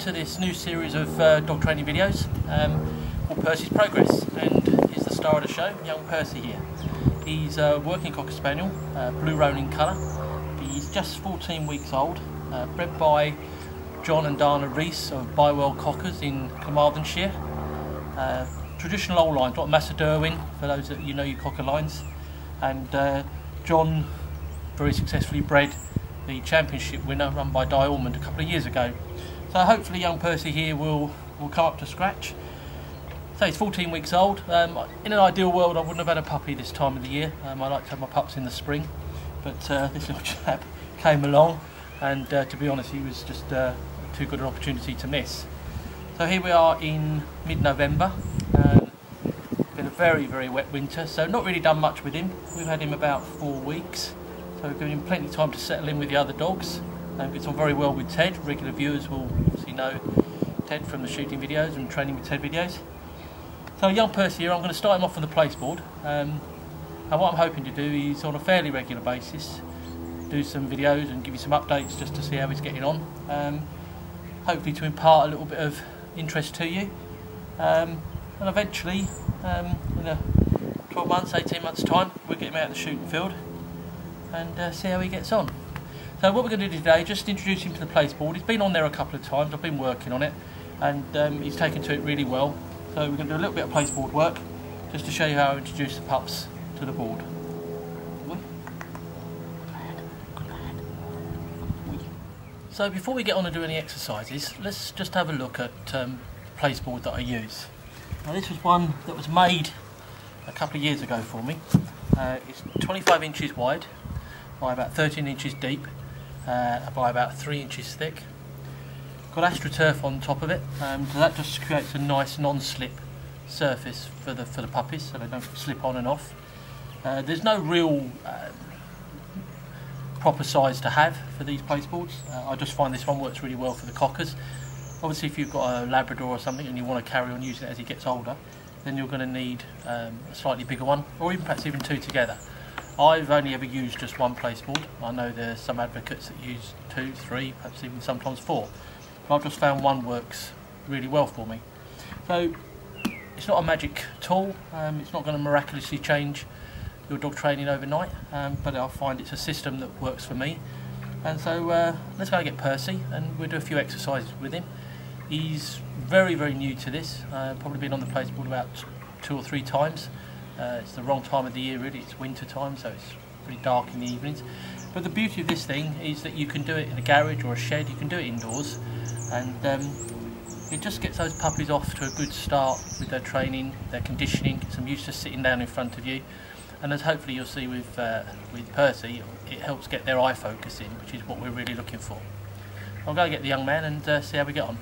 to this new series of uh, dog training videos um, called Percy's Progress and he's the star of the show, young Percy here. He's a working Cocker Spaniel, uh, blue roan in colour. He's just 14 weeks old, uh, bred by John and Dana Rees of Bywell Cockers in Carmarthenshire. Uh, traditional old lines, like Maesydderwen, for those that you know your cocker lines. And uh, John very successfully bred the championship winner run by Di Ormond a couple of years ago. So hopefully young Percy here will, will come up to scratch. So he's 14 weeks old. Um, in an ideal world I wouldn't have had a puppy this time of the year. Um, I like to have my pups in the spring. But uh, this little chap came along and uh, to be honest he was just uh, too good an opportunity to miss. So here we are in mid-November. Um, been a very, very wet winter, so not really done much with him. We've had him about four weeks. So we've given him plenty of time to settle in with the other dogs. Um, gets on very well with Ted. Regular viewers will obviously know Ted from the shooting videos and training with Ted videos. So young Percy here, I'm going to start him off on the place board. Um, and what I'm hoping to do is on a fairly regular basis do some videos and give you some updates just to see how he's getting on. Um, hopefully to impart a little bit of interest to you. Um, and eventually, um, in a 12 months, 18 months time, we'll get him out of the shooting field and uh, see how he gets on. So what we're going to do today, just introduce him to the place board. He's been on there a couple of times, I've been working on it, and um, he's taken to it really well. So we're going to do a little bit of place board work, just to show you how I introduce the pups to the board. So before we get on and do any exercises, let's just have a look at um, the place board that I use. Now this was one that was made a couple of years ago for me. Uh, it's 25 inches wide by about 13 inches deep uh, by about 3 inches thick. Got AstroTurf on top of it, um, so that just creates a nice non-slip surface for the for the puppies, so they don't slip on and off. Uh, there's no real uh, proper size to have for these place boards. Uh, I just find this one works really well for the cockers. Obviously, if you've got a Labrador or something and you want to carry on using it as he gets older, then you're going to need um, a slightly bigger one, or even perhaps even two together. I've only ever used just one place board. I know there's some advocates that use two, three, perhaps even sometimes four. But I've just found one works really well for me. So it's not a magic tool. Um, it's not going to miraculously change your dog training overnight, um, but I find it's a system that works for me. And so uh, let's go and get Percy and we'll do a few exercises with him. He's very, very new to this. Uh, probably been on the place board about two or three times. Uh, it's the wrong time of the year really, it's winter time so it's pretty dark in the evenings. But the beauty of this thing is that you can do it in a garage or a shed, you can do it indoors and um, it just gets those puppies off to a good start with their training, their conditioning, gets them used to sitting down in front of you and as hopefully you'll see with, uh, with Percy, it helps get their eye focus in, which is what we're really looking for. I'll go get the young man and uh, see how we get on.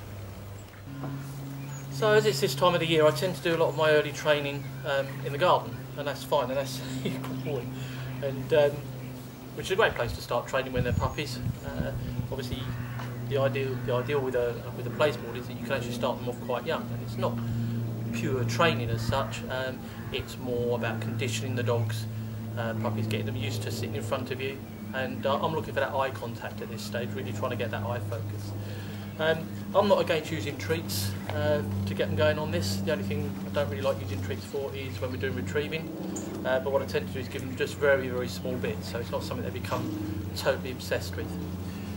So as it's this time of the year, I tend to do a lot of my early training um, in the garden, and that's fine, and that's good boy. And um, which is a great place to start training when they're puppies. Uh, obviously, the ideal the ideal with a with a place board is that you can actually start them off quite young, and it's not pure training as such. Um, it's more about conditioning the dogs, uh, puppies, getting them used to sitting in front of you, and uh, I'm looking for that eye contact at this stage, really trying to get that eye focus. Um, I'm not against using treats uh, to get them going on this. The only thing I don't really like using treats for is when we're doing retrieving. Uh, but what I tend to do is give them just very, very small bits, so it's not something they become totally obsessed with.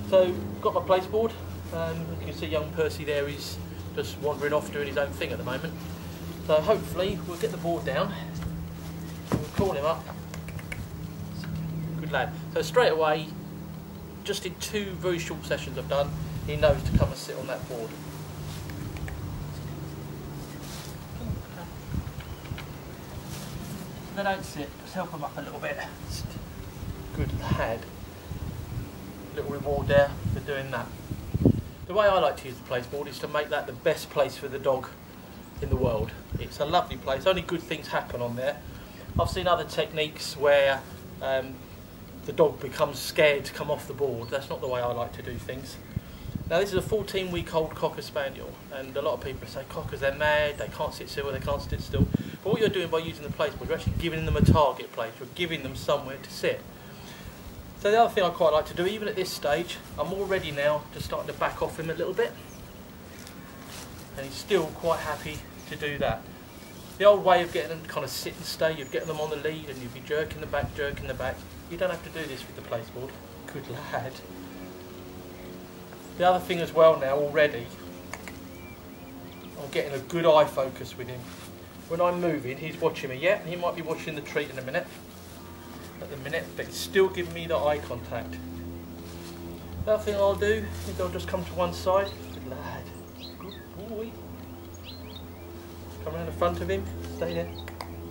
So, got my place board. Um, you can see young Percy there, he's just wandering off doing his own thing at the moment. So hopefully we'll get the board down, we'll call him up. Good lad. So straight away, just in two very short sessions I've done, he knows to come and sit on that board. They don't sit, just help them up a little bit. Good lad. Little reward there for doing that. The way I like to use the place board is to make that the best place for the dog in the world. It's a lovely place, only good things happen on there. I've seen other techniques where um, the dog becomes scared to come off the board. That's not the way I like to do things. Now this is a 14 week old Cocker Spaniel and a lot of people say Cockers they're mad, they can't sit still, they can't sit still. But what you're doing by using the place board, you're actually giving them a target place, you're giving them somewhere to sit. So the other thing I quite like to do, even at this stage, I'm all ready now to start to back off him a little bit. and he's still quite happy to do that. The old way of getting them to kind of sit and stay, you'd get them on the lead and you'd be jerking the back, jerking the back. You don't have to do this with the placeboard. Good lad. The other thing as well now already, I'm getting a good eye focus with him. When I'm moving, he's watching me. Yeah, he might be watching the treat in a minute. At the minute, but he's still giving me the eye contact. The other thing I'll do is I'll just come to one side. Good lad. Good boy. Come around the front of him. Stay there.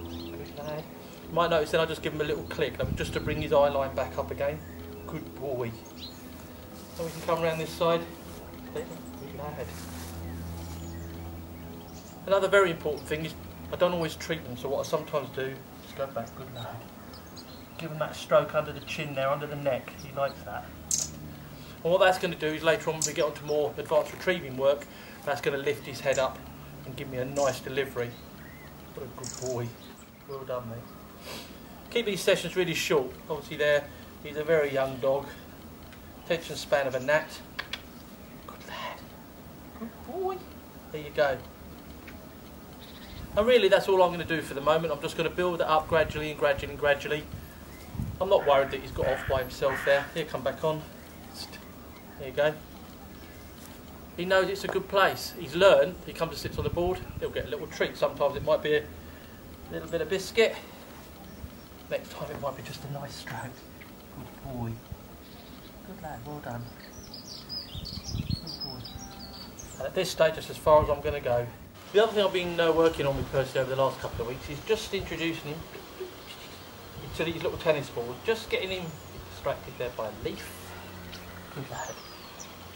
Good lad. You might notice then I'll just give him a little click just to bring his eye line back up again. Good boy. So we can come around this side. Another very important thing is I don't always treat them, so what I sometimes do is go back, good lad. Give him that stroke under the chin there, under the neck. He likes that. And what that's going to do is later on when we get onto more advanced retrieving work, that's going to lift his head up and give me a nice delivery. What a good boy. Well done, mate. Keep these sessions really short. Obviously there, he's a very young dog. Attention span of a gnat. Good lad. Good boy. There you go. And really that's all I'm going to do for the moment. I'm just going to build it up gradually and gradually and gradually. I'm not worried that he's got off by himself there. He'll come back on. There you go. He knows it's a good place. He's learned. He comes and sits on the board. He'll get a little treat. Sometimes it might be a little bit of biscuit. Next time it might be just a nice stroke. Good boy. Good lad. Well done. And at this stage, that's as far as I'm going to go. The other thing I've been uh, working on with Percy over the last couple of weeks is just introducing him to these little tennis balls. Just getting him distracted there by a leaf. Good lad.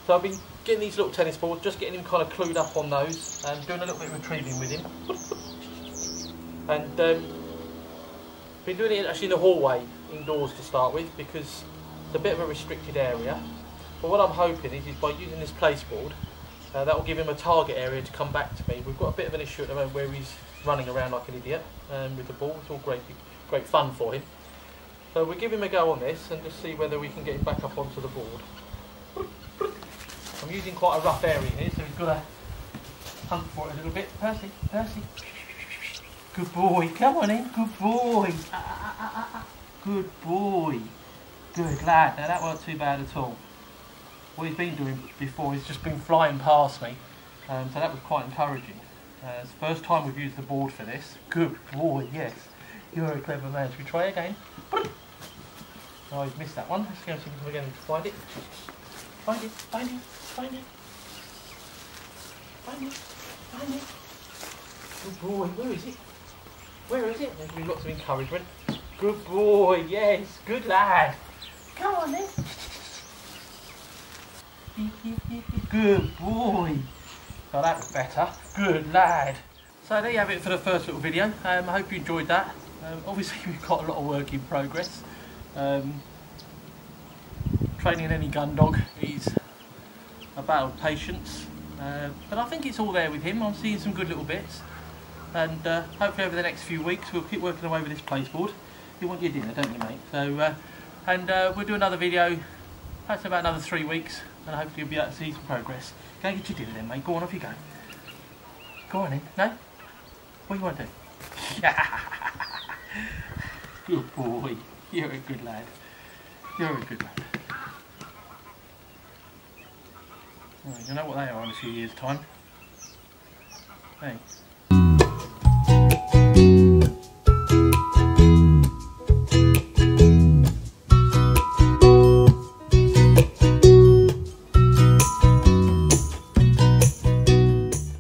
So I've been getting these little tennis balls, just getting him kind of clued up on those and doing a little bit of retrieving with him. and um, been doing it actually in the hallway indoors to start with because it's a bit of a restricted area. But what I'm hoping is, is by using this placeboard, uh, that will give him a target area to come back to me. We've got a bit of an issue at the moment where he's running around like an idiot um, with the ball. It's all great, great fun for him. So we'll give him a go on this and just see whether we can get him back up onto the board. I'm using quite a rough area here, so he's got to hunt for it a little bit. Percy, Percy. Good boy. Come on in. Good boy. Ah, ah, ah, Good boy. Good lad. Now that wasn't too bad at all. What he's been doing before he's just been flying past me. Um, so that was quite encouraging. Uh, it's the first time we've used the board for this. Good boy, yes. You're a clever man. Should we try again? Oh, he's missed that one. Let's go see if we can find it. Find it, find it, find it. Find it, find it. Good boy, where is it? Where is it? There's been lots of encouragement. Good boy, yes, good lad. Come on then. Good boy. Oh, that was better. Good lad. So there you have it for the first little video. Um, I hope you enjoyed that. Um, obviously we've got a lot of work in progress. Um, training any gun dog is a battle of patience. Uh, but I think it's all there with him. I'm seeing some good little bits. And uh, hopefully over the next few weeks we'll keep working away with this placeboard. You want your dinner, don't you, mate? So, uh, and uh, we'll do another video, perhaps about another three weeks, and hopefully you'll be able to see some progress. Go get your dinner then, mate. Go on, off you go. Go on then. No? What do you want to do? good boy. You're a good lad. You're a good lad. Well, you know what they are in a few years' time. Hey.